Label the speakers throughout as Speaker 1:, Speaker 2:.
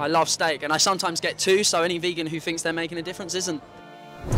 Speaker 1: I love steak, and I sometimes get two. So any vegan who thinks they're making a difference isn't.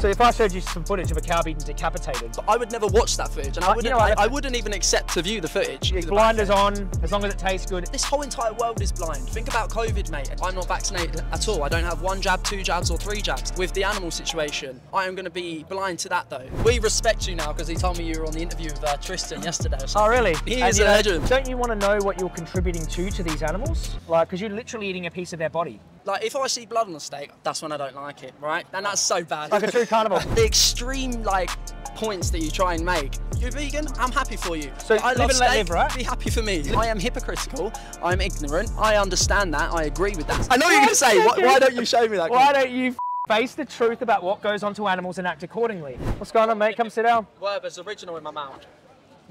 Speaker 2: So if I showed you some footage of a cow being decapitated,
Speaker 1: But I would never watch that footage, and I
Speaker 2: Uh,
Speaker 1: wouldn't.
Speaker 2: know
Speaker 1: I, I wouldn't even accept to view the footage.
Speaker 2: the blinders on, as long as it tastes good.
Speaker 1: This whole entire world is blind. Think about COVID, mate. I'm not vaccinated at all. I don't have one jab, two jabs, or three jabs. With the animal situation, I am going to be blind to that, though. We respect you now because he told me you were on the interview with uh, Tristan yesterday. Or
Speaker 2: Oh, really?
Speaker 1: He
Speaker 2: And
Speaker 1: is a
Speaker 2: know,
Speaker 1: legend.
Speaker 2: Don't you want to know what you're contributing to to these animals? Like, because you're literally eating a piece of their body.
Speaker 1: Like, if I see blood on a steak, that's when I don't like it, right? And that's so bad.
Speaker 2: Like a true carnivore.
Speaker 1: the extreme, like, points that you try and make. You're vegan, I'm happy for you.
Speaker 2: So
Speaker 1: I
Speaker 2: live
Speaker 1: love
Speaker 2: and let
Speaker 1: steak,
Speaker 2: live, right?
Speaker 1: Be happy for me. I am hypocritical. I'm ignorant. I understand that. I agree with that. I know you're going to say, why, why don't you show me that?
Speaker 2: Why don't you face the truth about what goes on to animals and act accordingly? What's going on, mate? Come sit down.
Speaker 1: Werther's original in my mouth.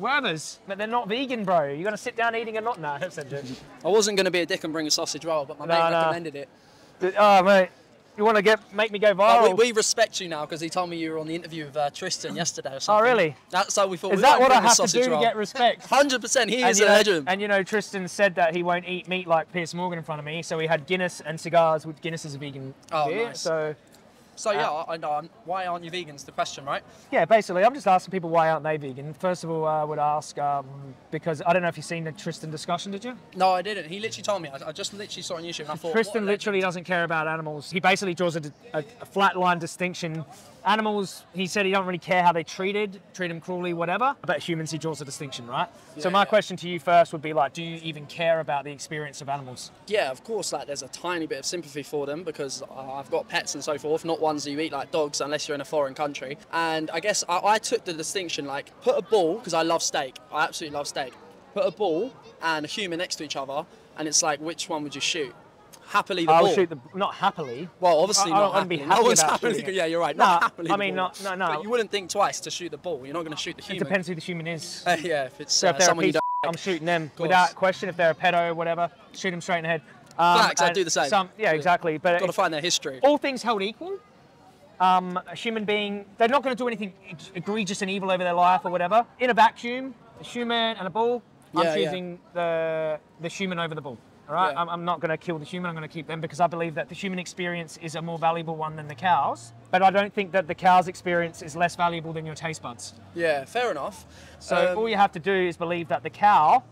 Speaker 2: Wormers, but they're not vegan, bro. You're gonna sit down eating a nut now. That's a joke.
Speaker 1: I wasn't going to be a dick and bring a sausage roll, but my
Speaker 2: No,
Speaker 1: mate
Speaker 2: no.
Speaker 1: recommended it.
Speaker 2: Oh, mate, you want to get make me go
Speaker 1: But
Speaker 2: viral?
Speaker 1: we, we respect you now because he told me you were on the interview with uh, Tristan yesterday or something.
Speaker 2: Oh, really?
Speaker 1: That's how we thought.
Speaker 2: Is
Speaker 1: we
Speaker 2: that
Speaker 1: won't
Speaker 2: what I have to
Speaker 1: sausage
Speaker 2: do to get respect?
Speaker 1: 100%. He is a
Speaker 2: know,
Speaker 1: legend.
Speaker 2: and you know, Tristan said that he won't eat meat like Piers Morgan in front of me, so we had Guinness and cigars. With Guinness is a vegan
Speaker 1: Oh,
Speaker 2: beer,
Speaker 1: nice.
Speaker 2: so
Speaker 1: so yeah, I I know. I'm- Why aren't you vegans? The question, right?
Speaker 2: yeah. Basically, I'm just asking people why aren't they vegan. First of all, I would ask um, because I don't know if you've seen the Tristan discussion, did you?
Speaker 1: No, I didn't. He literally told me. I, I just literally saw it on YouTube and I thought.
Speaker 2: Tristan literally doesn't care about animals. He basically draws a, a, a flat line distinction. Animals, he said he don't really care how they treated, treat them cruelly, whatever. But humans, he draws a distinction, right? so my
Speaker 1: yeah.
Speaker 2: question to you first would be like, do you even care about the experience of animals?
Speaker 1: Yeah, of course. Like, there's a tiny bit of sympathy for them because uh, I've got pets and so forth. Not ones that you eat like dogs, unless you're in a foreign country. And I guess I, I took the distinction like put a ball because I love steak. I absolutely love steak. Put a ball and a human next to each other, and it's like which one would you shoot? Happily the
Speaker 2: I'll
Speaker 1: bull.
Speaker 2: shoot the not happily.
Speaker 1: Well, obviously
Speaker 2: I- I
Speaker 1: not
Speaker 2: be
Speaker 1: happily.
Speaker 2: happy
Speaker 1: no one's
Speaker 2: about
Speaker 1: happily.
Speaker 2: it.
Speaker 1: Yeah, you're right.
Speaker 2: No,
Speaker 1: Not happily.
Speaker 2: I mean, not- no, no.
Speaker 1: But you wouldn't think twice to shoot the ball. You're not going to shoot the
Speaker 2: It
Speaker 1: human.
Speaker 2: depends who the human is.
Speaker 1: Uh, yeah, if it's
Speaker 2: So
Speaker 1: uh,
Speaker 2: if
Speaker 1: someone you
Speaker 2: piece,
Speaker 1: don't.
Speaker 2: I'm shooting them without question. If they're a pedo or whatever, shoot them straight in the head. Um,
Speaker 1: Facts, I'd do the same.
Speaker 2: Some, yeah, exactly. But
Speaker 1: Got to find their history.
Speaker 2: all things held equal, um, a human being, they're not going to do anything egregious and evil over their life or whatever. In a vacuum, a human and a ball, I'm
Speaker 1: Yeah, yeah.
Speaker 2: choosing the the human over the bull. All right,
Speaker 1: Yeah.
Speaker 2: I'm, I'm not going to kill the human. I'm going to keep them because I believe that the human experience is a more valuable one than the cows. But I don't think that the cow's experience is less valuable than your taste buds.
Speaker 1: Yeah, fair enough.
Speaker 2: So
Speaker 1: Um,
Speaker 2: all you have to do is believe that the cow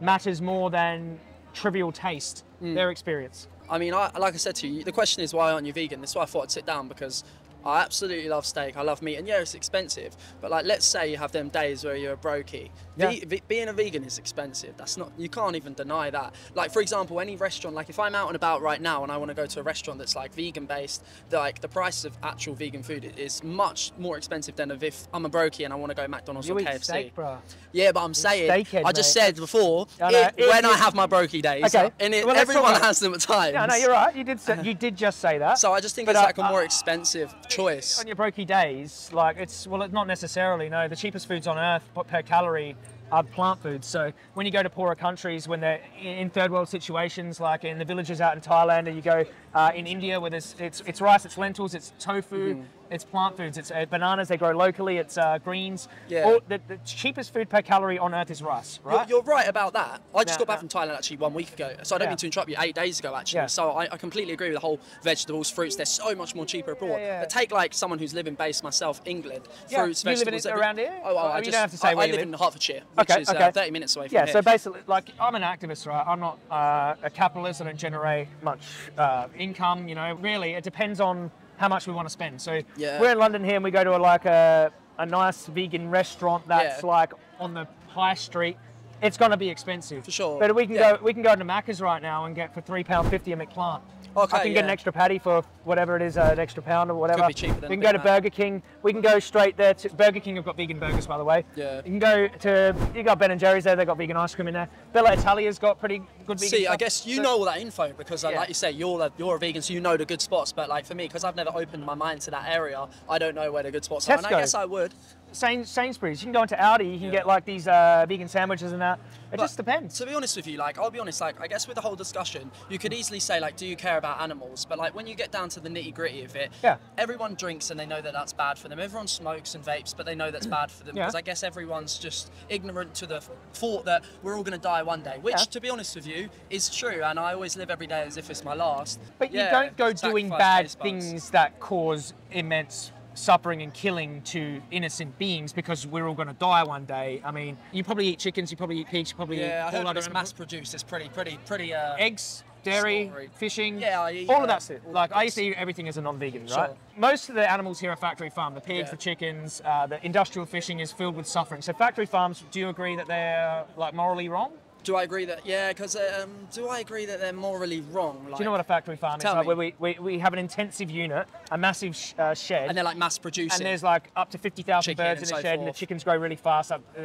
Speaker 2: matters more than trivial taste,
Speaker 1: Hmm.
Speaker 2: their experience.
Speaker 1: I mean, I, like I said to you, the question is why aren't you vegan? That's why I thought I'd sit down because I absolutely love steak. I love meat, and yeah, it's expensive. But like, let's say you have them days where you're a brokey.
Speaker 2: Yeah.
Speaker 1: Ve- ve- being a vegan is expensive. That's not. You can't even deny that. Like, for example, any restaurant. Like, if I'm out and about right now and I want to go to a restaurant that's like vegan based, like the price of actual vegan food is much more expensive than if I'm a brokey and I want to go McDonald's
Speaker 2: You
Speaker 1: or KFC.
Speaker 2: steak, bro.
Speaker 1: Yeah, but I'm saying, I just
Speaker 2: mate.
Speaker 1: said before,
Speaker 2: I know.
Speaker 1: it-
Speaker 2: If
Speaker 1: when I have my brokey days,
Speaker 2: Okay.
Speaker 1: and it,
Speaker 2: Well,
Speaker 1: everyone has them at times.
Speaker 2: Yeah, no, you're right. You did say, you did just say that.
Speaker 1: So I just think
Speaker 2: But,
Speaker 1: it's like a more
Speaker 2: uh,
Speaker 1: expensive choice.
Speaker 2: on your brokey days, like it's well, it's not necessarily. No, the cheapest foods on earth per- calorie are plant foods. So when you go to poorer countries, when they're in in third world situations, like in the villages out in Thailand, and you go uh, in India, where there's it's it's rice, it's lentils, it's tofu,
Speaker 1: Mm-hmm.
Speaker 2: it's plant foods, it's uh, bananas they grow locally, it's uh, greens.
Speaker 1: Yeah.
Speaker 2: All, the, the cheapest food per calorie on earth is rice,
Speaker 1: You're,
Speaker 2: right?
Speaker 1: you're right about that. I just
Speaker 2: No,
Speaker 1: got back
Speaker 2: no.
Speaker 1: from Thailand actually one week ago, so I don't
Speaker 2: Yeah.
Speaker 1: mean to interrupt you. Eight days ago actually,
Speaker 2: Yeah.
Speaker 1: so I, I completely agree with the whole vegetables, fruits. They're so much more cheaper abroad.
Speaker 2: yeah.
Speaker 1: But take like someone who's living based myself, England.
Speaker 2: Yeah.
Speaker 1: Fruits,
Speaker 2: You live in
Speaker 1: vegetables.
Speaker 2: it
Speaker 1: every-
Speaker 2: around here?
Speaker 1: Oh, well,
Speaker 2: Oh,
Speaker 1: I
Speaker 2: you
Speaker 1: just,
Speaker 2: don't have to say
Speaker 1: I,
Speaker 2: where
Speaker 1: I
Speaker 2: you
Speaker 1: live
Speaker 2: live.
Speaker 1: in Hertfordshire, which
Speaker 2: Okay,
Speaker 1: is
Speaker 2: okay.
Speaker 1: Uh, 30 minutes away from
Speaker 2: Yeah,
Speaker 1: here.
Speaker 2: so basically, like, I'm an activist, right? I'm not uh, a capitalist. I don't generate much uh, income. You know, really, it depends on how much we want to spend. So
Speaker 1: Yeah.
Speaker 2: we're in London here, and we go to a, like a, a nice vegan restaurant that's
Speaker 1: Yeah.
Speaker 2: like on the high street. It's going to be expensive
Speaker 1: For sure,
Speaker 2: But we can
Speaker 1: yeah.
Speaker 2: go we can go to Macca's right now and get for three pound fifty a McPlant.
Speaker 1: Okay,
Speaker 2: I can get an extra patty for whatever it is, uh, an extra pound or whatever.
Speaker 1: be cheaper than
Speaker 2: we can go to Burger King. We can go straight there to Burger King. Have got vegan burgers, by the way.
Speaker 1: Yeah.
Speaker 2: You can go to you got Ben and Jerry's there. They have got vegan ice cream in there. Bella Italia's got pretty good vegan.
Speaker 1: See, I guess you
Speaker 2: So-
Speaker 1: know all that info because, uh,
Speaker 2: Yeah.
Speaker 1: like you say, you're the, you're a vegan, so you know the good spots. But like for me, because I've never opened my mind to that area, I don't know where the good spots are. And I
Speaker 2: Tesco.
Speaker 1: guess I would.
Speaker 2: Sains- Sainsbury's. You can go into Aldi. You can get like these uh, vegan sandwiches and that. It
Speaker 1: But
Speaker 2: just depends.
Speaker 1: To be honest with you, like I'll be honest, like I guess with the whole discussion, you could easily say like, do you care about animals? But like when you get down to the nitty gritty of it,
Speaker 2: Yeah.
Speaker 1: everyone drinks and they know that that's bad for them. Everyone smokes and vapes, but they know that's bad for them
Speaker 2: Yeah.
Speaker 1: because I guess everyone's just ignorant to the thought that we're all going to die one day. Which,
Speaker 2: Yeah.
Speaker 1: to be honest with you, is true. And I always live every day as if it's my last.
Speaker 2: But you don't go doing bad things that cause immense suffering and killing to innocent beings because we're all going to die one day. I mean, you probably eat chickens, you probably eat pigs, you probably
Speaker 1: Yeah,
Speaker 2: eat
Speaker 1: heard
Speaker 2: all
Speaker 1: when
Speaker 2: other
Speaker 1: it's mass produced. It's pretty, pretty, pretty. Uh,
Speaker 2: eggs, dairy,
Speaker 1: Sorry.
Speaker 2: fishing,
Speaker 1: Yeah, I eat,
Speaker 2: all
Speaker 1: uh,
Speaker 2: of that stuff. Like I used to eat everything as a non-vegan,
Speaker 1: Sure.
Speaker 2: right? Most of the animals here are factory farmed. The pigs,
Speaker 1: Yeah.
Speaker 2: the chickens, uh, the industrial fishing is filled with suffering. So factory farms, do you agree that they're like morally wrong?
Speaker 1: Do I agree that? Yeah, because um, do I agree that they're morally wrong? Like,
Speaker 2: Do you know what a factory farm is?
Speaker 1: Tell
Speaker 2: Like
Speaker 1: me.
Speaker 2: where we, we, we have an intensive unit, a massive sh- uh, shed.
Speaker 1: And they're like mass producing.
Speaker 2: and there's like up to 50,000 birds in a
Speaker 1: so
Speaker 2: shed, and the chickens grow really fast. Up, uh,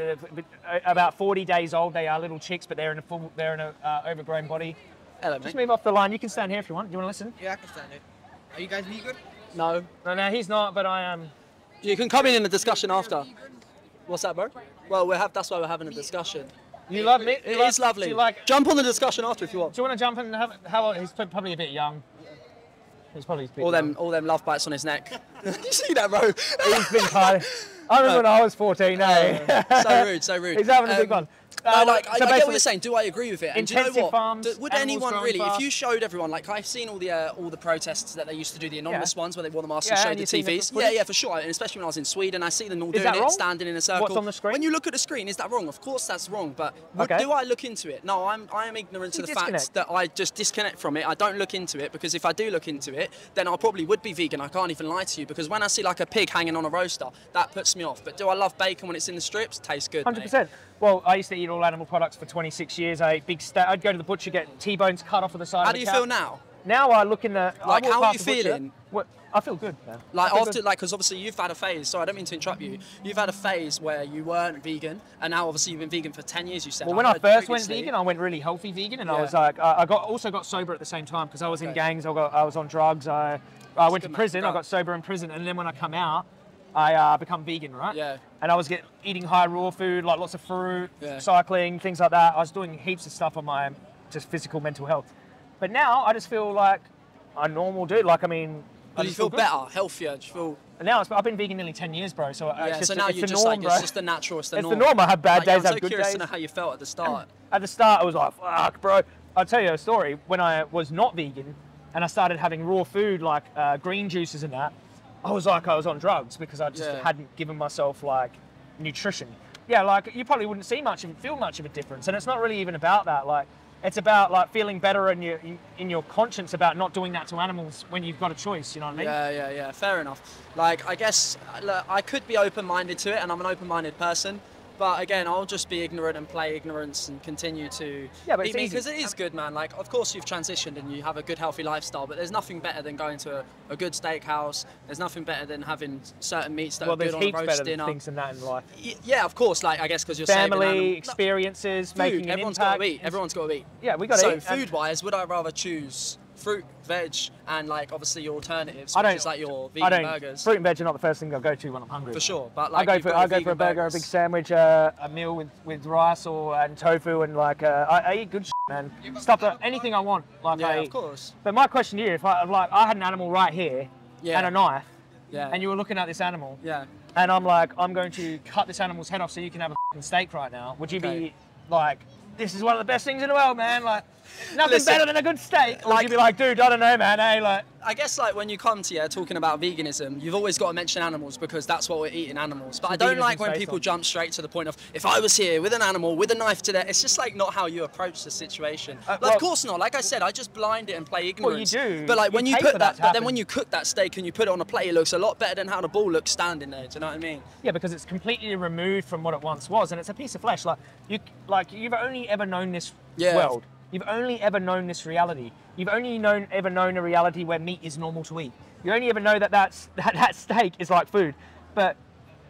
Speaker 2: uh, about 40 days old, they are little chicks, but they're in a full, they're in a uh, overgrown body.
Speaker 1: Hello,
Speaker 2: Just
Speaker 1: mate.
Speaker 2: move off the line. You can stand here if you want. Do you want to listen?
Speaker 3: Yeah, I can stand it. Are you guys vegan?
Speaker 1: No.
Speaker 2: No, no, he's not, but I am.
Speaker 1: You can come in in the discussion after. What's that, bro? Well, we have. That's why we're having a discussion.
Speaker 2: You love me?
Speaker 1: It is lovely.
Speaker 2: Do you like?
Speaker 1: Jump on the discussion after if you want.
Speaker 2: Do you want to jump in and have? How old? He's probably a bit young. He's probably a bit
Speaker 1: All
Speaker 2: young.
Speaker 1: them, all them love bites on his neck. you see that, bro?
Speaker 2: He's been tired. I remember when I was 14. Eh?
Speaker 1: so rude, so rude.
Speaker 2: He's having a big
Speaker 1: Um,
Speaker 2: one.
Speaker 1: No,
Speaker 2: Uh,
Speaker 1: like
Speaker 2: so
Speaker 1: I, I get what you're saying. Do I agree with it? And do you know what?
Speaker 2: farms,
Speaker 1: Do- would anyone really, if you showed everyone, like I've seen all the uh, all the protests that they used to do, the anonymous
Speaker 2: Yeah.
Speaker 1: ones where they wore the masks
Speaker 2: Yeah,
Speaker 1: and showed the
Speaker 2: you've seen the
Speaker 1: TVs. Yeah, yeah, for sure. And especially when I was in Sweden, I see them all
Speaker 2: Is
Speaker 1: doing it,
Speaker 2: wrong?
Speaker 1: standing in a circle.
Speaker 2: What's on the screen?
Speaker 1: When you look at the screen, is that wrong? Of course, that's wrong. But would,
Speaker 2: Okay.
Speaker 1: do I look into it? No, I'm I am ignorant to
Speaker 2: You
Speaker 1: the fact that I just disconnect from it. I don't look into it because if I do look into it, then I probably would be vegan. I can't even lie to you because when I see like a pig hanging on a roaster, that puts me off. But do I love bacon when it's in the strips? Tastes good.
Speaker 2: Hundred percent. Well, I used to eat all animal products for 26 years. I ate big steak. I'd go to the butcher, get T-bones cut off of the side.
Speaker 1: How
Speaker 2: of
Speaker 1: do you
Speaker 2: cow.
Speaker 1: feel now?
Speaker 2: Now I look in the. I
Speaker 1: Like, how are you
Speaker 2: the
Speaker 1: feeling?
Speaker 2: What, I feel good, man.
Speaker 1: Like after,
Speaker 2: good.
Speaker 1: like, because obviously you've had a phase. Sorry, I don't mean to interrupt you. You've had a phase where you weren't vegan, and now obviously you've been vegan for ten years. You said.
Speaker 2: Well, when I
Speaker 1: heard
Speaker 2: first went vegan, I went really healthy vegan, and I was like, I I got also got sober at the same time because I was in gangs. I got, I was on drugs. I, I went to prison. I got sober in prison, and then when I come out, I uh, become vegan, right?
Speaker 1: Yeah.
Speaker 2: And I was get eating high raw food, like lots of fruit,
Speaker 1: Yeah.
Speaker 2: cycling, things like that. I was doing heaps of stuff on my just physical, mental health. But now I just feel like a normal dude. Like I mean, I
Speaker 1: you
Speaker 2: just
Speaker 1: feel better, healthier? You feel?
Speaker 2: And now it's, I've been vegan nearly 10 years, bro. So,
Speaker 1: Yeah.
Speaker 2: it's just,
Speaker 1: so now
Speaker 2: it's
Speaker 1: you're just
Speaker 2: norm,
Speaker 1: like
Speaker 2: bro.
Speaker 1: it's just the natural. It's the
Speaker 2: It's
Speaker 1: norm.
Speaker 2: the norm. I have bad
Speaker 1: Like,
Speaker 2: days, I
Speaker 1: I'm
Speaker 2: have
Speaker 1: so
Speaker 2: good
Speaker 1: curious
Speaker 2: days.
Speaker 1: to know how you felt at the start.
Speaker 2: At the start, I was like, fuck, bro. I'll tell you a story. When I was not vegan and I started having raw food like uh, green juices and that, I was like, I was on drugs because I just
Speaker 1: Yeah.
Speaker 2: hadn't given myself like nutrition. Yeah, like you probably wouldn't see much of feel much of a difference, and it's not really even about that. Like, it's about like feeling better in your in, in your conscience about not doing that to animals when you've got a choice. You know what I mean?
Speaker 1: Yeah, yeah, yeah. Fair enough. Like, I guess uh, look, I could be open-minded to it, and I'm an open-minded person. But again, I'll just be ignorant and play ignorance and continue to
Speaker 2: Yeah, but
Speaker 1: because it is good, man. Like, of course you've transitioned and you have a good, healthy lifestyle, but there's nothing better than going to a, a good steakhouse. There's nothing better than having certain meats that
Speaker 2: Well,
Speaker 1: are good on a roast
Speaker 2: better
Speaker 1: dinner.
Speaker 2: things than that in life.
Speaker 1: Y- Yeah, of course. Like, I guess because you're
Speaker 2: Family experiences,
Speaker 1: Food.
Speaker 2: making an
Speaker 1: Everyone's
Speaker 2: impact.
Speaker 1: got to eat. Everyone's got to eat.
Speaker 2: Yeah, we got to
Speaker 1: So food-wise, would I rather choose fruit, veg, and like obviously your alternatives,
Speaker 2: I
Speaker 1: which
Speaker 2: don't
Speaker 1: is like your
Speaker 2: I
Speaker 1: vegan
Speaker 2: don't.
Speaker 1: burgers?
Speaker 2: Fruit and veg are not the first thing I'll go to when I'm hungry.
Speaker 1: For sure, but
Speaker 2: I
Speaker 1: like
Speaker 2: go for I go for a burger, a big sandwich, uh, a meal with, with rice or and tofu, and like uh, I, I eat good shit, man. Stuff that anything I want. Like
Speaker 1: Yeah,
Speaker 2: I
Speaker 1: of course.
Speaker 2: But my question to you, if I like I had an animal right here
Speaker 1: Yeah.
Speaker 2: and a knife,
Speaker 1: Yeah.
Speaker 2: and you were looking at this animal,
Speaker 1: yeah.
Speaker 2: and I'm like, I'm going to cut this animal's head off so you can have a steak right now. Would you
Speaker 1: Okay.
Speaker 2: be like, this is one of the best things in the world, man? Like, nothing
Speaker 1: Listen,
Speaker 2: better than a good steak.
Speaker 1: Like-
Speaker 2: you'd be like, dude, I don't know, man. Hey, like,
Speaker 1: I guess like when you come to yeah talking about veganism, you've always got to mention animals because that's what we're eating animals. But I don't like when people
Speaker 2: on.
Speaker 1: jump straight to the point of if I was here with an animal with a knife to that. It's just like not how you approach the situation.
Speaker 2: Uh,
Speaker 1: Like,
Speaker 2: well-
Speaker 1: of course not. Like I said, I just blind it and play
Speaker 2: Well, you do.
Speaker 1: But like
Speaker 2: You
Speaker 1: when you
Speaker 2: pay
Speaker 1: put that,
Speaker 2: that
Speaker 1: but then when you cook that steak and you put it on a plate, it looks a lot better than how the ball looks standing there. Do you know what I mean?
Speaker 2: Yeah, because it's completely removed from what it once was, and it's a piece of flesh. Like you, like you've only ever known this
Speaker 1: Yeah.
Speaker 2: world. You've only ever known this reality. You've only known ever known a reality where meat is normal to eat. You only ever know that that's, that that steak is like food, but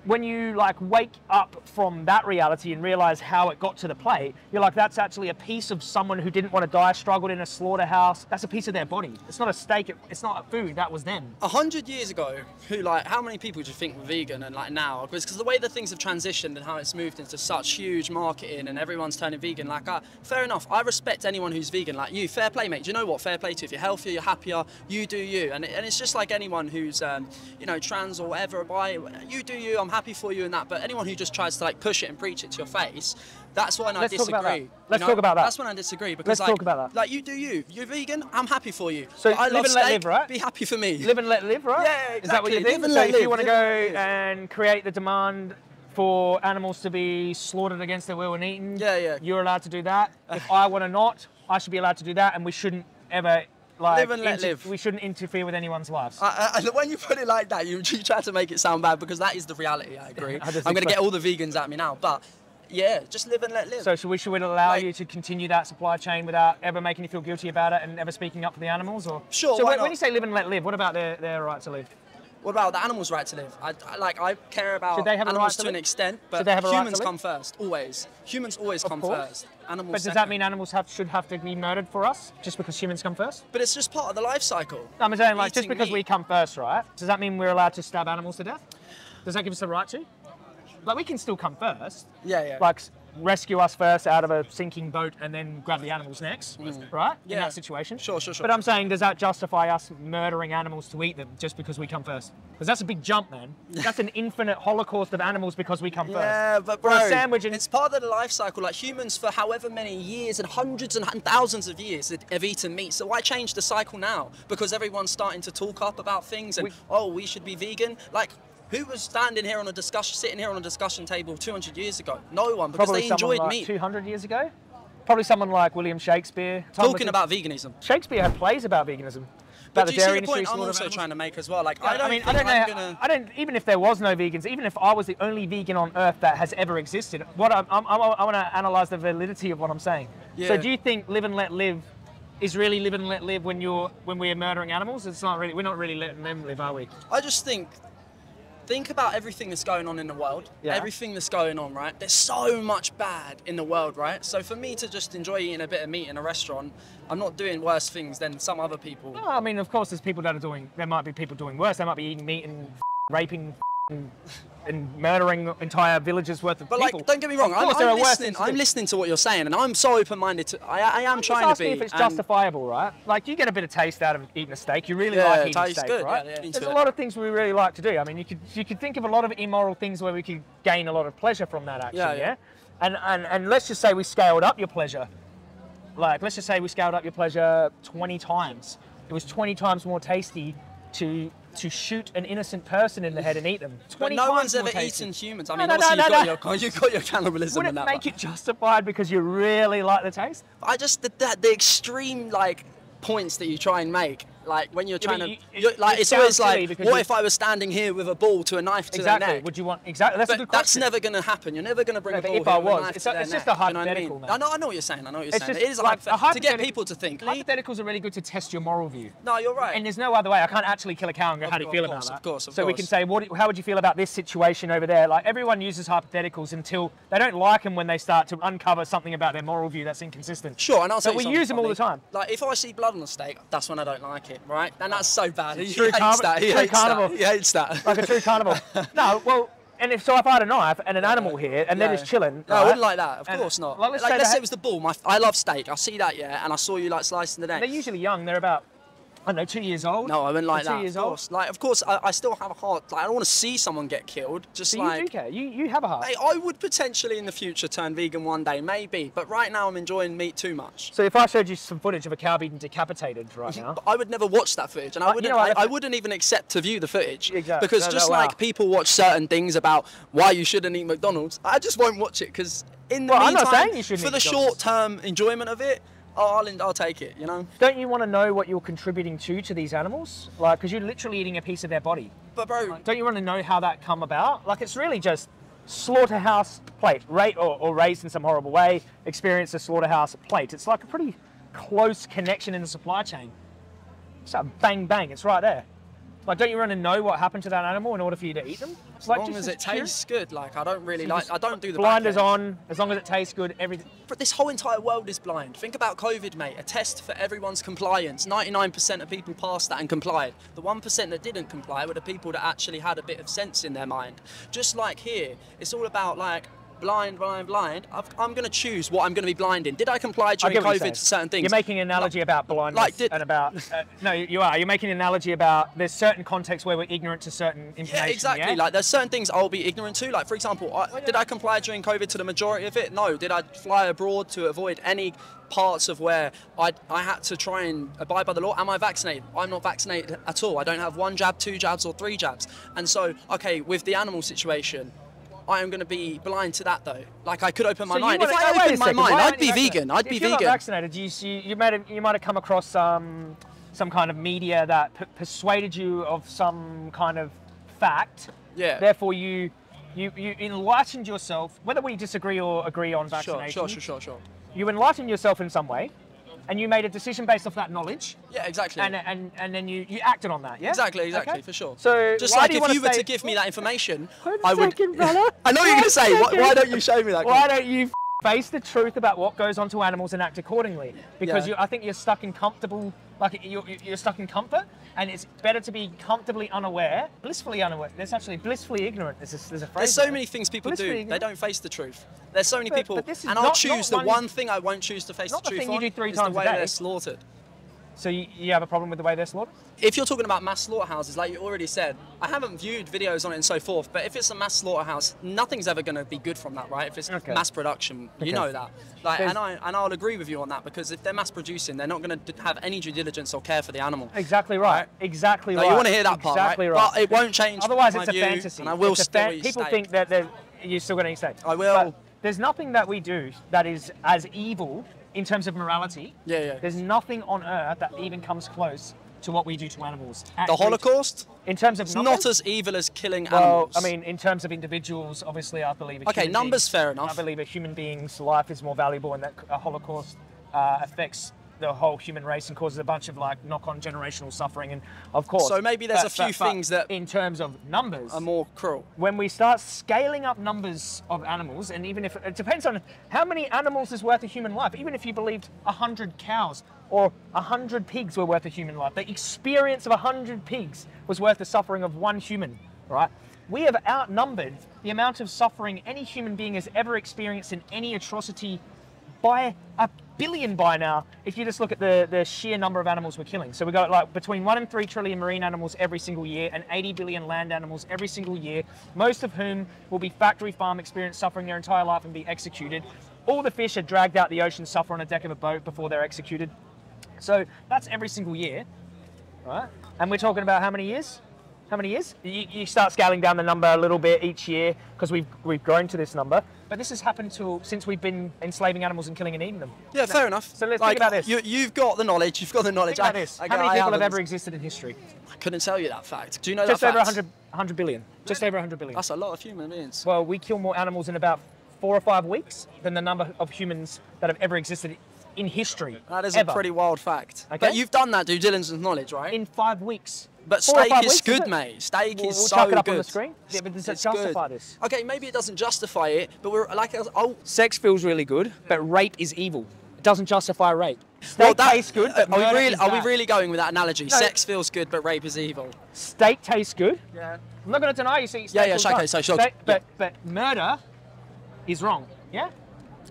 Speaker 2: when you like wake up from that reality and realize how it got to the plate, you're like, that's actually a piece of someone who didn't want to die, struggled in a slaughterhouse. That's a piece of their body. It's not a steak. It's not a food. That was them.
Speaker 1: A hundred years ago, who like how many people do you think were vegan and like now? Because the way that things have transitioned and how it's moved into such huge marketing and everyone's turning vegan. Like, uh, fair enough. I respect anyone who's vegan. Like you, fair play, mate. Do you know what? Fair play to you. If you're healthier, you're happier. You do you. And, and it's just like anyone who's um, you know trans or whatever. By you do you. I'm happy for you in that. But anyone who just tries to like push it and preach it to your face, that's when I
Speaker 2: Let's talk
Speaker 1: disagree.
Speaker 2: that. Let's
Speaker 1: know?
Speaker 2: talk about that.
Speaker 1: That's when I disagree because
Speaker 2: Let's
Speaker 1: like,
Speaker 2: talk about that.
Speaker 1: Like you do you. You're vegan. I'm happy for you.
Speaker 2: So
Speaker 1: I
Speaker 2: live and let
Speaker 1: steak,
Speaker 2: live, right?
Speaker 1: Be happy for me.
Speaker 2: Live and let live, right?
Speaker 1: Yeah,
Speaker 2: Is that what you
Speaker 1: exactly.
Speaker 2: think?
Speaker 1: Live
Speaker 2: so
Speaker 1: let
Speaker 2: if you want to go
Speaker 1: let
Speaker 2: and create the demand for animals to be slaughtered against their will and eaten,
Speaker 1: Yeah, yeah.
Speaker 2: you're allowed to do that. if I want to not, I should be allowed to do that, and we shouldn't ever like
Speaker 1: Live and let live.
Speaker 2: we shouldn't interfere with anyone's lives.
Speaker 1: I, I, when you put it like that, you, you try to make it sound bad because that is the reality. I agree.
Speaker 2: I
Speaker 1: I'm going to get all the vegans at me now, but yeah, just live and let live.
Speaker 2: so should we should we allow
Speaker 1: Like-
Speaker 2: you to continue that supply chain without ever making you feel guilty about it and ever speaking up for the animals? Or
Speaker 1: Sure,
Speaker 2: So when, when you say live and let live, what about their, their right to live?
Speaker 1: what about the animals' right to live? I, I- like I care about
Speaker 2: Should they have
Speaker 1: animals
Speaker 2: right to
Speaker 1: to an extent, but
Speaker 2: they have a right to
Speaker 1: humans come first. Always, humans always
Speaker 2: Of
Speaker 1: come
Speaker 2: course.
Speaker 1: first. Animals.
Speaker 2: But does that mean animals have should have to be murdered for us just because humans come first?
Speaker 1: But it's just part of the life cycle.
Speaker 2: I'm saying like just because
Speaker 1: meat.
Speaker 2: we come first, right? Does that mean we're allowed to stab animals to death? Does that give us the right to? Like we can still come first.
Speaker 1: Yeah, yeah.
Speaker 2: Like rescue us first out of a sinking boat and then grab the animals next, mm. right? In that situation.
Speaker 1: Sure, sure, sure.
Speaker 2: But I'm saying, does that justify us murdering animals to eat them just because we come first? Because that's a big jump, man. That's an infinite holocaust of animals because we come first.
Speaker 1: Yeah, but
Speaker 2: For
Speaker 1: bro,
Speaker 2: a sandwich and
Speaker 1: it's part of the life cycle. Like humans, for however many years and hundreds and thousands of years, have eaten meat. So why change the cycle now? Because everyone's starting to talk up about things and
Speaker 2: We-
Speaker 1: oh, we should be vegan. Like. Who was standing here on a discussion, sitting here on a discussion table 200 years ago? No one, because
Speaker 2: probably
Speaker 1: they
Speaker 2: someone
Speaker 1: enjoyed
Speaker 2: like
Speaker 1: meat.
Speaker 2: 200 years ago. Probably someone like William Shakespeare. Thomas-
Speaker 1: Talking about veganism.
Speaker 2: Shakespeare had plays about veganism.
Speaker 1: But
Speaker 2: about
Speaker 1: do you
Speaker 2: the
Speaker 1: see
Speaker 2: dairy
Speaker 1: the point
Speaker 2: industry,
Speaker 1: I'm also trying to make as well? Like,
Speaker 2: Yeah,
Speaker 1: I don't
Speaker 2: mean,
Speaker 1: think
Speaker 2: I don't
Speaker 1: I'm
Speaker 2: know.
Speaker 1: gonna.
Speaker 2: I don't. Even if there was no vegans, even if I was the only vegan on earth that has ever existed, what I'm, I'm, I'm, I want to analyze the validity of what I'm saying. So, do you think live and let live is really live and let live when you're when we're murdering animals? It's not really. We're not really letting them live, are we?
Speaker 1: I just think, think about everything that's going on in the world.
Speaker 2: Yeah.
Speaker 1: Everything that's going on, right? There's so much bad in the world, right? So for me to just enjoy eating a bit of meat in a restaurant, I'm not doing worse things than some other people.
Speaker 2: No, I mean, of course, there's people that are doing. There might be people doing worse. They might be eating meat and raping. And, murdering entire villages worth of
Speaker 1: But
Speaker 2: people.
Speaker 1: like, don't get me wrong. I'm, I'm listening.
Speaker 2: to
Speaker 1: I'm listening to what you're saying, and I'm so open-minded. To I, I am
Speaker 2: I'm
Speaker 1: trying to be.
Speaker 2: if it's
Speaker 1: and-
Speaker 2: justifiable, right? Like you get a bit of taste out of eating a steak. You really
Speaker 1: Yeah,
Speaker 2: like eating steak,
Speaker 1: good,
Speaker 2: right?
Speaker 1: yeah, yeah,
Speaker 2: There's a lot of things we really like to do. I mean, you could you could think of a lot of immoral things where we could gain a lot of pleasure from that action,
Speaker 1: yeah.
Speaker 2: And and and let's just say we scaled up your pleasure. Like let's just say we scaled up your pleasure 20 times. It was 20 times more tasty to to shoot an innocent person in the head and eat them. 20
Speaker 1: But no one's ever eaten humans. I mean,
Speaker 2: no,
Speaker 1: obviously
Speaker 2: no,
Speaker 1: you've,
Speaker 2: no,
Speaker 1: got Your, you've got your cannibalism
Speaker 2: Would it make it justified because you really like the taste?
Speaker 1: I just the, the, the extreme like points that you try and make. Like when you're trying to,
Speaker 2: you- it-
Speaker 1: you're, like
Speaker 2: it
Speaker 1: it's always like, what
Speaker 2: you-
Speaker 1: if I was standing here with a ball to a knife to
Speaker 2: Exactly.
Speaker 1: their neck?
Speaker 2: Would you want exactly? That's a good
Speaker 1: that's never going to happen. You're never going to bring
Speaker 2: No,
Speaker 1: a ball
Speaker 2: if I was,
Speaker 1: knife
Speaker 2: it's
Speaker 1: to
Speaker 2: a- it's just
Speaker 1: neck,
Speaker 2: a
Speaker 1: you know I
Speaker 2: hypothetical,
Speaker 1: mean?
Speaker 2: man.
Speaker 1: I know, I know what you're saying. I know what you're
Speaker 2: It's
Speaker 1: saying.
Speaker 2: just
Speaker 1: it is
Speaker 2: like a
Speaker 1: to get people to think.
Speaker 2: Hypotheticals are really good to test your moral view.
Speaker 1: No, you're right.
Speaker 2: And there's no other way. I can't actually kill a cow and go, how do you feel about that?
Speaker 1: of course, of
Speaker 2: so we can say, what, how would you feel about this situation over there? Like everyone uses hypotheticals until they don't like them when they start to uncover something about their moral view that's inconsistent.
Speaker 1: Sure, and I'll you
Speaker 2: we use them all the time.
Speaker 1: Like if I see blood on a steak, that's when I don't like it, right? And that's so bad. He
Speaker 2: True
Speaker 1: hates that. He hates
Speaker 2: carnivore.
Speaker 1: that. He hates that.
Speaker 2: Like a true carnivore. no, well, and if so, if I had a knife and an animal here and they're
Speaker 1: Yeah.
Speaker 2: just chilling.
Speaker 1: No, I wouldn't like that. Of
Speaker 2: And,
Speaker 1: course not.
Speaker 2: Like,
Speaker 1: Like,
Speaker 2: let's say
Speaker 1: let's say it was the bull. My, I love steak. I see that, yeah, and I saw you like slicing the neck.
Speaker 2: They're usually young. They're about, I know, two years old.
Speaker 1: No, I wouldn't like
Speaker 2: They're
Speaker 1: that.
Speaker 2: Two years
Speaker 1: of
Speaker 2: old.
Speaker 1: course. Like, of course, I, I still have a heart. Like, I don't want to see someone get killed. Just
Speaker 2: So
Speaker 1: like,
Speaker 2: you do care. You you have a heart.
Speaker 1: Hey, I would potentially in the future turn vegan one day, maybe. But right now, I'm enjoying meat too much.
Speaker 2: So if I showed you some footage of a cow being decapitated right now,
Speaker 1: I would never watch that footage, and
Speaker 2: Uh,
Speaker 1: I wouldn't.
Speaker 2: know what,
Speaker 1: I, I wouldn't even accept to view the footage
Speaker 2: Exactly.
Speaker 1: because
Speaker 2: No, no,
Speaker 1: just
Speaker 2: wow.
Speaker 1: like people watch certain things about why you shouldn't eat McDonald's, I just won't watch it because in the
Speaker 2: Well, I'm
Speaker 1: meantime,
Speaker 2: not saying you shouldn't
Speaker 1: for the
Speaker 2: McDonald's.
Speaker 1: short-term enjoyment of it, I'll, I'll take it. You know.
Speaker 2: don't you want to know what you're contributing to to these animals? Like, because you're literally eating a piece of their body.
Speaker 1: But bro,
Speaker 2: Don't you want to know how that come about? Like, it's really just slaughterhouse plate, right? Or, or raised in some horrible way, experience a slaughterhouse plate. It's like a pretty close connection in the supply chain. It's like bang bang. It's right there. Like, don't you want to know what happened to that animal in order for you to eat them?
Speaker 1: As
Speaker 2: like,
Speaker 1: long as it tastes good, like I don't really
Speaker 2: You
Speaker 1: like. I don't do the
Speaker 2: blinders on. As long as it tastes good, everything.
Speaker 1: But this whole entire world is blind. Think about COVID, mate. A test for everyone's compliance. 99% of people passed that and complied. The 1% that didn't comply were the people that actually had a bit of sense in their mind. Just like here, it's all about like blind, blind, blind. I've, I'm going to choose what I'm going to be blind in. Did I comply
Speaker 2: I
Speaker 1: during
Speaker 2: get
Speaker 1: COVID to certain things?
Speaker 2: You're making an analogy about blindness
Speaker 1: like, did-
Speaker 2: and about. Uh, no, you are. You're making an analogy about there's certain contexts where we're ignorant to certain information.
Speaker 1: Yeah, exactly.
Speaker 2: yeah?
Speaker 1: Like there's certain things I'll be ignorant to. Like for example, I, did I comply during COVID to the majority of it? No. Did I fly abroad to avoid any parts of where I I had to try and abide by the law? Am I vaccinated? I'm not vaccinated at all. I don't have one jab, two jabs, or three jabs. And so, okay, with the animal situation. I am going to be blind to that though. Like I could open my
Speaker 2: So
Speaker 1: mind. If I
Speaker 2: no, wait a
Speaker 1: opened my
Speaker 2: second,
Speaker 1: mind, I'd be vegan. I'd
Speaker 2: if
Speaker 1: be
Speaker 2: you're Not
Speaker 1: vegan.
Speaker 2: vaccinated. You you, you might have you might have come across some some kind of media that p- persuaded you of some kind of fact.
Speaker 1: Yeah.
Speaker 2: Therefore, you you you enlightened yourself. Whether we disagree or agree on
Speaker 1: Sure,
Speaker 2: vaccination,
Speaker 1: sure, sure, sure, sure.
Speaker 2: you enlightened yourself in some way, and you made a decision based off that knowledge.
Speaker 1: Yeah, exactly.
Speaker 2: And, and and then you, you acted on that, yeah?
Speaker 1: Exactly, exactly,
Speaker 2: Okay?
Speaker 1: for sure.
Speaker 2: So
Speaker 1: just
Speaker 2: why
Speaker 1: like
Speaker 2: do you
Speaker 1: if
Speaker 2: wanna
Speaker 1: you were to give me that information,
Speaker 2: One
Speaker 1: I would.
Speaker 2: second, brother.
Speaker 1: I know what you're gonna say. Why, why don't you show me that?
Speaker 2: Why don't you face the truth about what goes on to animals and act accordingly? Because
Speaker 1: Yeah.
Speaker 2: you, I think you're stuck in comfortable, like you're, you're stuck in comfort, and it's better to be comfortably unaware, blissfully unaware. There's actually blissfully ignorant. There's a, there's a phrase.
Speaker 1: There's so
Speaker 2: there.
Speaker 1: many things people do. They don't face the truth. There's so many
Speaker 2: But-
Speaker 1: people,
Speaker 2: but
Speaker 1: and I'll choose the
Speaker 2: one-
Speaker 1: one thing I won't choose to face
Speaker 2: Not
Speaker 1: the
Speaker 2: the
Speaker 1: truth
Speaker 2: thing you
Speaker 1: on
Speaker 2: do three times
Speaker 1: the
Speaker 2: a
Speaker 1: way
Speaker 2: day.
Speaker 1: they're slaughtered.
Speaker 2: So you, you have a problem with the way they're slaughtered?
Speaker 1: If you're talking about mass slaughterhouses, like you already said, I haven't viewed videos on it and so forth. But if it's a mass slaughterhouse, nothing's ever going to be good from that, right? If it's
Speaker 2: Okay.
Speaker 1: mass production, you know that. Like,
Speaker 2: There's-
Speaker 1: and I and I'll agree with you on that because if they're mass producing, they're not going to have any due diligence or care for the animal.
Speaker 2: Exactly right. Exactly
Speaker 1: Like,
Speaker 2: right.
Speaker 1: you want to hear that part,
Speaker 2: exactly
Speaker 1: right?
Speaker 2: right?
Speaker 1: But it won't change.
Speaker 2: Otherwise, it's a
Speaker 1: view,
Speaker 2: fantasy.
Speaker 1: And I will
Speaker 2: It's
Speaker 1: still
Speaker 2: People
Speaker 1: steak.
Speaker 2: think that they're- you're still going to eat steak.
Speaker 1: I will.
Speaker 2: But there's nothing that we do that is as evil in terms of morality.
Speaker 1: Yeah, yeah.
Speaker 2: There's nothing on earth that even comes close to what we do to animals.
Speaker 1: the Holocaust.
Speaker 2: In terms of
Speaker 1: It's
Speaker 2: numbers,
Speaker 1: not as evil as killing
Speaker 2: well,
Speaker 1: animals.
Speaker 2: I mean, in terms of individuals, obviously, I believe. A
Speaker 1: Okay,
Speaker 2: human
Speaker 1: numbers,
Speaker 2: being-
Speaker 1: fair enough.
Speaker 2: I believe a human being's life is more valuable, and that a Holocaust uh, affects the whole human race and causes a bunch of like knock-on generational suffering. And of course,
Speaker 1: So maybe there's
Speaker 2: but-
Speaker 1: a few
Speaker 2: but- but
Speaker 1: things that-
Speaker 2: in terms of numbers,
Speaker 1: are more cruel.
Speaker 2: when we start scaling up numbers of animals, and even if it depends on how many animals is worth a human life, even if you believed 100 cows or 100 pigs were worth a human life, the experience of 100 pigs was worth the suffering of one human, right? We have outnumbered the amount of suffering any human being has ever experienced in any atrocity by a billion by now if you just look at the, the sheer number of animals we're killing. So we got like between 1 and 3 trillion marine animals every single year and 80 billion land animals every single year, most of whom will be factory farm experience suffering their entire life and be executed. All the fish are dragged out the ocean, suffer on a deck of a boat before they're executed. So that's every single year, right? And we're talking about how many years? How many years? You, you start scaling down the number a little bit each year because we've we've grown to this number. But this has happened to since we've been enslaving animals and killing and eating them.
Speaker 1: Yeah, fair enough.
Speaker 2: So let's
Speaker 1: like,
Speaker 2: think about this.
Speaker 1: You, you've got the knowledge. You've got the knowledge.
Speaker 2: Think about
Speaker 1: I-
Speaker 2: this.
Speaker 1: I-
Speaker 2: How many
Speaker 1: I
Speaker 2: people have
Speaker 1: haven't.
Speaker 2: ever existed in history?
Speaker 1: I couldn't tell you that fact. Do you know that? fact?
Speaker 2: Just over
Speaker 1: fact?
Speaker 2: 100, 100 billion. Just over 100 billion.
Speaker 1: That's a lot of human beings.
Speaker 2: Well, we kill more animals in about four or five weeks than the number of humans that have ever existed in history.
Speaker 1: That is
Speaker 2: ever.
Speaker 1: a pretty wild fact.
Speaker 2: Okay.
Speaker 1: But you've done that due diligence knowledge, right?
Speaker 2: in five weeks.
Speaker 1: but
Speaker 2: Four
Speaker 1: steak is
Speaker 2: weeks,
Speaker 1: good,
Speaker 2: it?
Speaker 1: mate. Steak
Speaker 2: We'll-
Speaker 1: is
Speaker 2: we'll
Speaker 1: so
Speaker 2: chuck it up
Speaker 1: good.
Speaker 2: on the screen. Yeah, but does
Speaker 1: It's
Speaker 2: justify
Speaker 1: good.
Speaker 2: this?
Speaker 1: Okay, maybe it doesn't justify it, but we're like, oh,
Speaker 2: Sex feels really good, but rape is evil. It doesn't justify rape. Steak
Speaker 1: well, that
Speaker 2: tastes good, but
Speaker 1: are we really
Speaker 2: is
Speaker 1: are we really going with that analogy?
Speaker 2: No.
Speaker 1: Sex feels good, but rape is evil.
Speaker 2: Steak tastes good.
Speaker 1: Yeah.
Speaker 2: I'm not going to deny you see steak.
Speaker 1: Yeah, yeah, okay, so sure,
Speaker 2: Steak-
Speaker 1: yeah.
Speaker 2: But but murder is wrong. Yeah.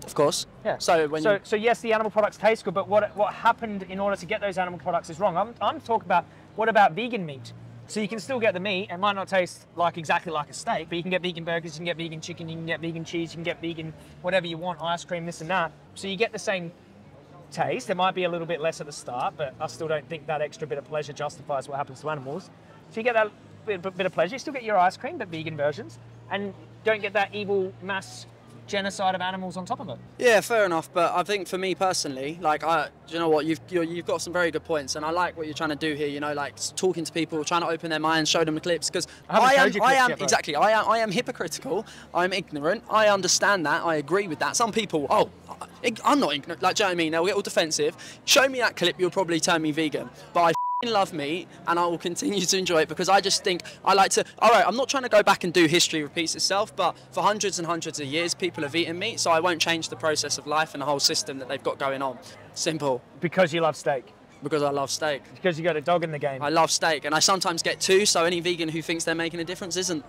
Speaker 1: Of course.
Speaker 2: Yeah.
Speaker 1: So when
Speaker 2: so,
Speaker 1: you
Speaker 2: so yes, the animal products taste good, but what what happened in order to get those animal products is wrong. I'm I'm talking about what about vegan meat? So you can still get the meat. It might not taste like exactly like a steak, but you can get vegan burgers, you can get vegan chicken, you can get vegan cheese, you can get vegan whatever you want, ice cream, this and that. So you get the same taste. It might be a little bit less at the start, but I still don't think that extra bit of pleasure justifies what happens to animals. So you get that bit, bit of pleasure. You still get your ice cream, but vegan versions, and don't get that evil mass genocide of animals on top of it.
Speaker 1: Yeah, fair enough. But I think for me personally, like, I, you know what? You've you're, you've got some very good points, and I like what you're trying to do here. You know, like talking to people, trying to open their minds, show them the clips. Because
Speaker 2: I
Speaker 1: I am, I am
Speaker 2: yet,
Speaker 1: exactly. I am, I am hypocritical. I'm ignorant. I understand that. I agree with that. Some people, oh, I'm not ignorant. Like, do you know what I mean? They'll get all defensive. Show me that clip, you'll probably turn me vegan. But I love meat and I will continue to enjoy it because I just think I like to. All right, I'm not trying to go back and do history repeats itself, but for hundreds and hundreds of years, people have eaten meat, so I won't change the process of life and the whole system that they've got going on. Simple.
Speaker 2: Because you love steak.
Speaker 1: Because I love steak.
Speaker 2: Because you got a dog in the game.
Speaker 1: I love steak, and I sometimes get two. So any vegan who thinks they're making a difference isn't.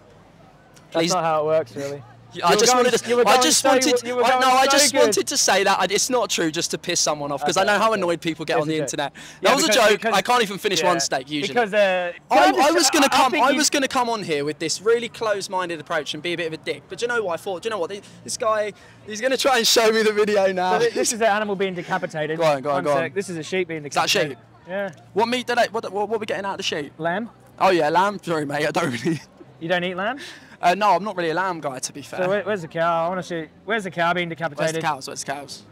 Speaker 2: That's not how it works, really.
Speaker 1: I just
Speaker 2: going-
Speaker 1: wanted to. I just
Speaker 2: so-
Speaker 1: wanted.
Speaker 2: were
Speaker 1: I,
Speaker 2: going
Speaker 1: no, I just wanted to say that it's not true, just to piss someone off, because I know how
Speaker 2: okay.
Speaker 1: annoyed people get on the internet.
Speaker 2: Yeah,
Speaker 1: that was
Speaker 2: because-
Speaker 1: a joke.
Speaker 2: because-
Speaker 1: I can't even finish
Speaker 2: Yeah.
Speaker 1: one steak usually.
Speaker 2: Because uh,
Speaker 1: I, I was gonna come.
Speaker 2: think
Speaker 1: I was gonna come on here with this really closed-minded approach and be a bit of a dick. But do you know what I thought? Do you know what? This guy, he's gonna try and show me the video now.
Speaker 2: So this is an animal being decapitated.
Speaker 1: Go on, go on,
Speaker 2: One
Speaker 1: go on.
Speaker 2: sec. This is a sheep being decapitated.
Speaker 1: that sheep?
Speaker 2: Yeah.
Speaker 1: What meat did I? What, what, what are we getting out of the sheep?
Speaker 2: Lamb?
Speaker 1: Oh yeah, lamb. Sorry, mate. I don't really.
Speaker 2: You don't eat lamb?
Speaker 1: Uh, no, I'm not really a lamb guy, to be fair.
Speaker 2: So where, where's the cow? I want to see. Where's the cow being
Speaker 1: Where's
Speaker 2: decapitated?
Speaker 1: the cows? Where's the cows?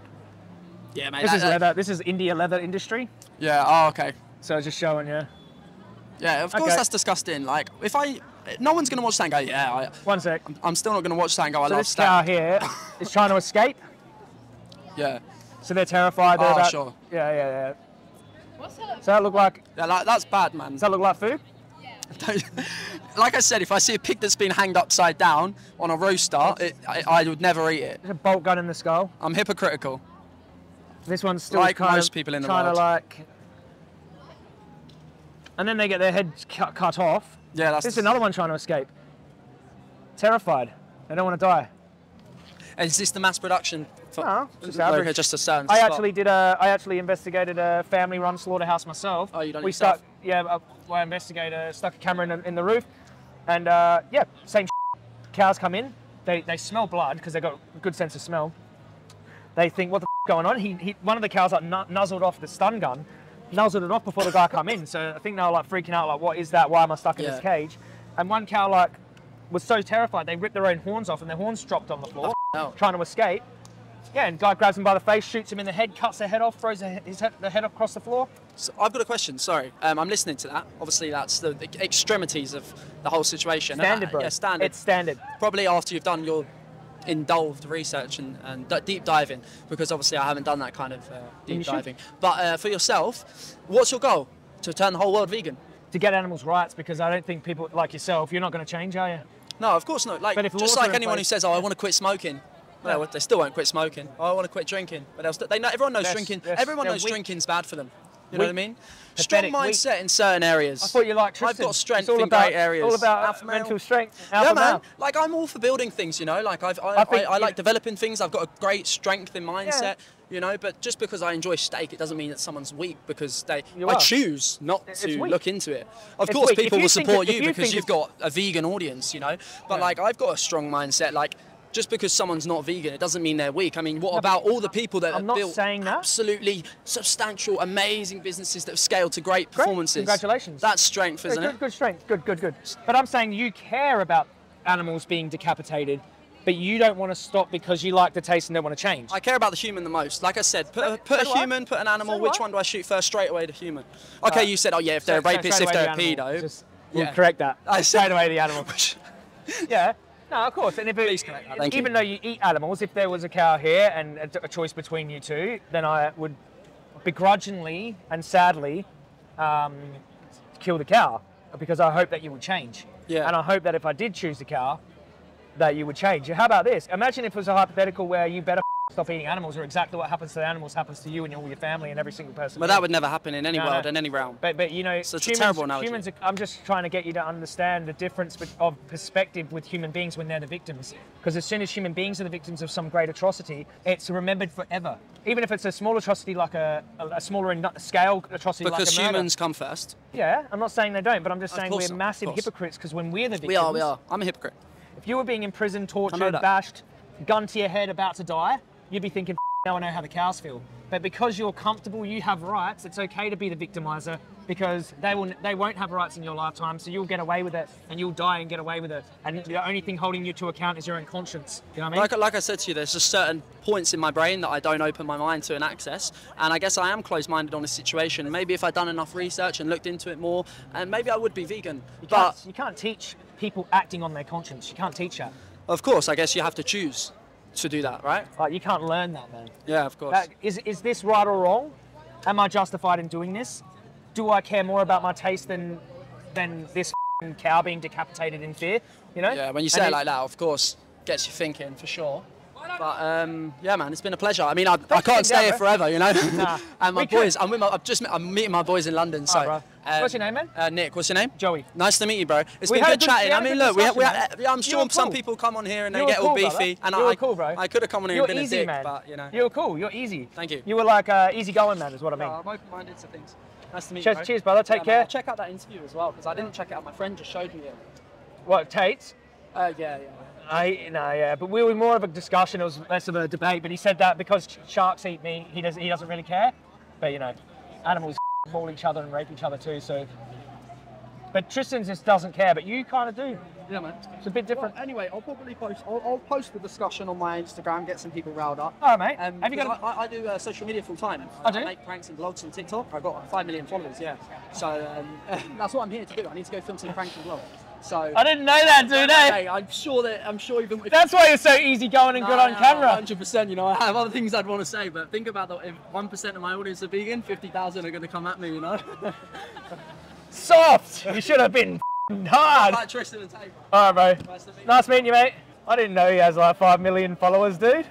Speaker 1: Yeah, mate.
Speaker 2: This
Speaker 1: that-
Speaker 2: is
Speaker 1: that-
Speaker 2: leather. This is India leather industry.
Speaker 1: Yeah. Oh, okay.
Speaker 2: So just showing you.
Speaker 1: Yeah, of course
Speaker 2: Okay.
Speaker 1: that's disgusting. Like, if I, no one's gonna watch that and yeah, I,
Speaker 2: One sec.
Speaker 1: I'm still not gonna watch that and I
Speaker 2: So
Speaker 1: love
Speaker 2: this
Speaker 1: steak.
Speaker 2: cow here is trying to escape.
Speaker 1: Yeah,
Speaker 2: So they're terrified. They're
Speaker 1: Oh,
Speaker 2: about,
Speaker 1: sure.
Speaker 2: Yeah, yeah, yeah. What's that? Does that look like?
Speaker 1: yeah, like, that's bad, man.
Speaker 2: Does that look like food?
Speaker 1: like I said, if I see a pig that's been hanged upside down on a rooster, it, I, I would never eat it.
Speaker 2: There's a bolt gun in the skull.
Speaker 1: I'm hypocritical.
Speaker 2: This one's still
Speaker 1: Like
Speaker 2: kind
Speaker 1: most
Speaker 2: of
Speaker 1: people in the
Speaker 2: trying
Speaker 1: world.
Speaker 2: to like. And then they get their head cut, cut off.
Speaker 1: Yeah, that's.
Speaker 2: This is another one trying to escape. Terrified. They don't want to die.
Speaker 1: Is this the mass production? For,
Speaker 2: No, just average.
Speaker 1: just a certain
Speaker 2: I
Speaker 1: spot?
Speaker 2: actually did a. I actually investigated a family-run slaughterhouse myself.
Speaker 1: Oh, you done
Speaker 2: We
Speaker 1: yourself?
Speaker 2: Yeah, uh, my investigator stuck a camera in, the- in the roof, and uh, yeah, same. Cows come in. They they smell blood because they've got a good sense of smell. They think what the going on. He, he one of the cows like nu- nuzzled off the stun gun, nuzzled it off before the guy come in. So I think they were like freaking out, like what is that? Why am I stuck in this cage? And one cow like was so terrified they ripped their own horns off and their horns dropped on the floor, trying to escape. Yeah, and guy grabs him by the face, shoots him in the head, cuts their head off, throws the, his head, the head across the floor.
Speaker 1: So I've got a question. Sorry, um, I'm listening to that. Obviously, that's the, the extremities of the whole situation.
Speaker 2: Standard,
Speaker 1: that-
Speaker 2: bro.
Speaker 1: Yeah, standard.
Speaker 2: It's standard.
Speaker 1: probably after you've done your indulged research and, and d- deep diving, because obviously I haven't done that kind of uh, deep
Speaker 2: should.
Speaker 1: diving. But uh, for yourself, what's your goal? To turn the whole world vegan?
Speaker 2: To get animals' rights, because I don't think people like yourself, you're not going to change, are you?
Speaker 1: No, of course not. Like just like anyone who says, "Oh, I want to quit smoking," well, they still won't quit smoking. Oh, I want to quit drinking, but they know everyone knows
Speaker 2: Yes,
Speaker 1: drinking.
Speaker 2: yes,
Speaker 1: everyone knows
Speaker 2: weak.
Speaker 1: drinking's bad for them. You know what I mean? Strong
Speaker 2: Pathetic, weak.
Speaker 1: mindset in certain areas.
Speaker 2: I thought you liked
Speaker 1: I've got strength
Speaker 2: it's all
Speaker 1: in
Speaker 2: about,
Speaker 1: great areas.
Speaker 2: All about
Speaker 1: Alpha
Speaker 2: mental strength.
Speaker 1: yeah, man.
Speaker 2: male.
Speaker 1: Like I'm all for building things, you know. Like I've, I,
Speaker 2: I
Speaker 1: I,
Speaker 2: think
Speaker 1: I,
Speaker 2: you-
Speaker 1: like developing things. I've got a great strength in mindset,
Speaker 2: Yeah.
Speaker 1: you know. But just because I enjoy steak, it doesn't mean that someone's weak because they.
Speaker 2: You
Speaker 1: I
Speaker 2: are.
Speaker 1: choose not
Speaker 2: It's
Speaker 1: to
Speaker 2: weak.
Speaker 1: look into it. Of
Speaker 2: It's
Speaker 1: course,
Speaker 2: weak.
Speaker 1: People will support you
Speaker 2: you
Speaker 1: because you've got a vegan audience, you know. But
Speaker 2: Yeah.
Speaker 1: like I've got a strong mindset, like. Just because someone's not vegan, it doesn't mean they're weak. I mean, what about all the people that
Speaker 2: I'm
Speaker 1: have built
Speaker 2: saying that.
Speaker 1: absolutely substantial, amazing businesses that have scaled to great
Speaker 2: Great.
Speaker 1: performances?
Speaker 2: Congratulations.
Speaker 1: That's strength, isn't
Speaker 2: good,
Speaker 1: it?
Speaker 2: good strength. Good, good, good. But I'm saying you care about animals being decapitated, but you don't want to stop because you like the taste and don't want to change.
Speaker 1: I care about the human the most. Like I said, put, a, put
Speaker 2: so
Speaker 1: a
Speaker 2: I.
Speaker 1: human, put an animal.
Speaker 2: So
Speaker 1: Which
Speaker 2: I.
Speaker 1: one do I shoot first? Straight away the human. Okay,
Speaker 2: Uh,
Speaker 1: you said, oh yeah, if they're a
Speaker 2: So- so
Speaker 1: rapist, if they're a
Speaker 2: the
Speaker 1: pedo.
Speaker 2: Just- We'll
Speaker 1: Yeah.
Speaker 2: correct that.
Speaker 1: I said-
Speaker 2: Straight away the animal. yeah. No, of course. And if it,
Speaker 1: Please correct that,
Speaker 2: even
Speaker 1: you.
Speaker 2: though you eat animals, if there was a cow here and a, a choice between you two, then I would begrudgingly and sadly um, kill the cow because I hope that you would change.
Speaker 1: Yeah.
Speaker 2: And I hope that if I did choose the cow, that you would change. How about this? Imagine if it was a hypothetical where you better stop eating animals, or exactly what happens to the animals happens to you and all your family and every single person.
Speaker 1: But that would never happen in any
Speaker 2: No,
Speaker 1: world,
Speaker 2: no.
Speaker 1: in any realm.
Speaker 2: But, but you know,
Speaker 1: So it's a terrible analogy.
Speaker 2: humans are, I'm just trying to get you to understand the difference of perspective with human beings when they're the victims. Because as soon as human beings are the victims of some great atrocity, it's remembered forever. Even if it's a small atrocity like a, a, a smaller in scale atrocity
Speaker 1: Because
Speaker 2: like a murder.
Speaker 1: humans come first.
Speaker 2: Yeah, I'm not saying they don't, but I'm just saying we're massive hypocrites because when we're the victims,
Speaker 1: We are, we are. I'm a hypocrite.
Speaker 2: if you were being imprisoned, tortured, bashed, gun to your head, about to die, you'd be thinking, now I know how the cows feel. But because you're comfortable, you have rights. It's okay to be the victimizer because they will they won't have rights in your lifetime, so you'll get away with it and you'll die and get away with it. And the only thing holding you to account is your own conscience. You know what I mean?
Speaker 1: Like, like I said to you, there's just certain points in my brain that I don't open my mind to and access. And I guess I am closed-minded on this situation. Maybe if I'd done enough research and looked into it more, and maybe I would be vegan.
Speaker 2: you,
Speaker 1: But
Speaker 2: you can't teach people acting on their conscience. You can't teach that.
Speaker 1: of course, I guess you have to choose to do that, right?
Speaker 2: Like you can't learn that, man.
Speaker 1: Yeah, of course.
Speaker 2: That, is is this right or wrong? Am I justified in doing this? do I care more about my taste than than this cow being decapitated in fear? You know?
Speaker 1: Yeah, when you say it
Speaker 2: it-
Speaker 1: like that, of course, gets you thinking for sure. But um, yeah, man, it's been a pleasure. I mean, I, I can't stay
Speaker 2: down,
Speaker 1: here
Speaker 2: bro.
Speaker 1: forever, you know.
Speaker 2: Nah.
Speaker 1: and my
Speaker 2: We could-
Speaker 1: boys, I'm with my, I've just met, I'm meeting my boys in London. So,
Speaker 2: bro. What's your name, man?
Speaker 1: Uh, Nick. What's your name?
Speaker 2: Joey.
Speaker 1: Nice to meet you, bro. It's
Speaker 2: We
Speaker 1: been good
Speaker 2: good-
Speaker 1: chatting. I mean, look, we, we, I'm sure
Speaker 2: were
Speaker 1: some
Speaker 2: cool.
Speaker 1: people come on here and they
Speaker 2: You
Speaker 1: get all beefy,
Speaker 2: brother.
Speaker 1: and I,
Speaker 2: cool, bro.
Speaker 1: I could have come on here
Speaker 2: You're
Speaker 1: and been
Speaker 2: easy,
Speaker 1: a dick,
Speaker 2: man.
Speaker 1: but you know.
Speaker 2: You're cool. You're easy.
Speaker 1: Thank you.
Speaker 2: You were like uh, easy going, man. Is what I mean.
Speaker 1: No, I'm open-minded to things. Nice to meet
Speaker 2: Cheers-
Speaker 1: you. bro.
Speaker 2: cheers, brother. Take care.
Speaker 1: Check out that interview as well because I didn't check it out. My friend just showed me it.
Speaker 2: What Tate's?
Speaker 1: Uh, yeah, yeah.
Speaker 2: I no, yeah, but we were more of a discussion. It was less of a debate. But he said that because sh- sharks eat meat, he doesn't. He doesn't really care. But you know, animals maul each other and rape each other too. So, but Tristan just doesn't care. But you kind of do.
Speaker 1: Yeah, man.
Speaker 2: It's a bit different.
Speaker 1: Well, anyway, I'll probably post. I'll, I'll post the discussion on my Instagram, get some people riled up.
Speaker 2: All right, mate.
Speaker 1: Um,
Speaker 2: Have you got? A,
Speaker 1: I, I, I do uh, social media full time.
Speaker 2: Oh, do
Speaker 1: I make pranks and vlogs on TikTok. I've got five million followers. Yeah. So um, that's what I'm here to do. I need to go film some pranks and vlogs. So.
Speaker 2: I didn't know that, dude.
Speaker 1: Hey, I'm sure that I'm sure even. If,
Speaker 2: That's why you're so easy going and good on camera.
Speaker 1: Hundred percent. You know, I have other things I'd want to say, but think about that. If one percent of my audience are vegan, fifty thousand are going to come at me. You know.
Speaker 2: Soft. You should have been hard.
Speaker 1: like Tristan and Taylor.
Speaker 2: All right, bro.
Speaker 1: Nice to meet you.
Speaker 2: Nice meeting you, mate. I didn't know he has like five million followers, dude.